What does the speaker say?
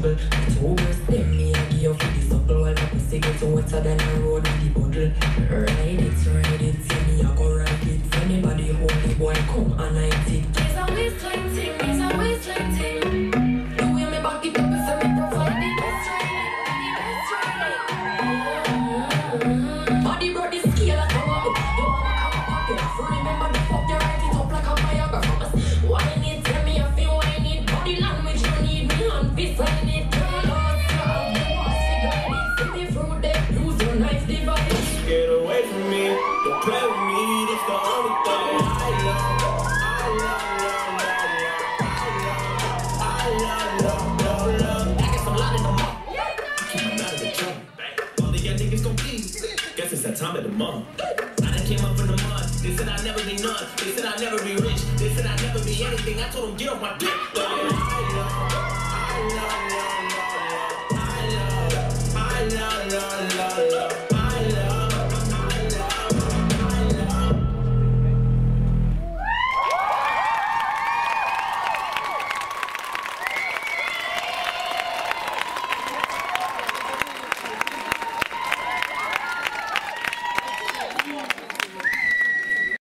vegetable Two breasts, them me a gear for the supple While my pussy gets wetter than a road with the bottle Ride it, ride it, see me a go ride it Anybody hold the boy, come and I it It's a waistline thing, there's a waistline thing the mom. I done came up from the mud. They said I'd never be none. They said I'd never be rich. They said I'd never be anything. I told them, get off my dick.